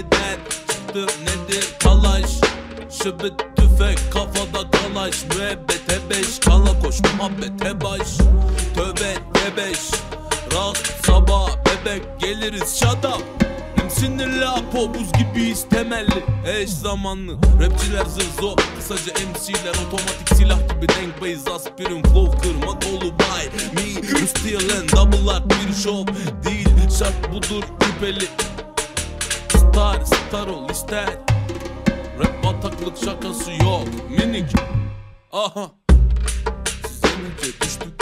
çıktı nedir? Talaş. Şıbıt tüfek kafada kalaş Müebbete beş kala koş muhabbete baş. Tövbe tebeş Rahat sabah bebek geliriz şadap hem sinirli apo buz gibiyiz temelli Eş zamanlı rapçiler zırzo Kısaca MC'ler otomatik silah gibi denk bayız. Aspirin flow kırma dolu by me still and double art bir show. Değil Şart budur küpeli Star star ol ister. Rap bataklık şakası yok minik. Aha. Siz yenince düştük.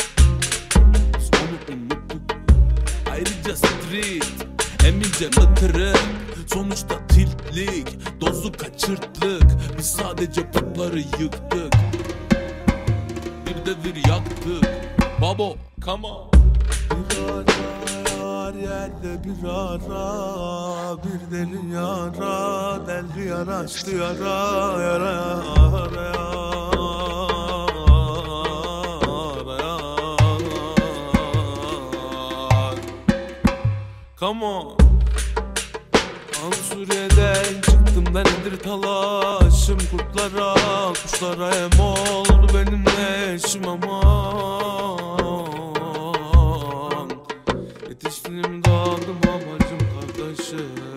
Biz onu unuttuk. Ayrıca street Emince mıtırık. Sonuçta tiltlik Dozu kaçırttık Biz sadece putları yıktık. Bir de bir yaktık. Babo come on yerde bir ara Bir deli yara Deldi yara açtı yara Yara yara yara Come on. An Suriye'den çıktım da nedir talaşım Kurtlara kuşlara em oldu benim eşim ama should.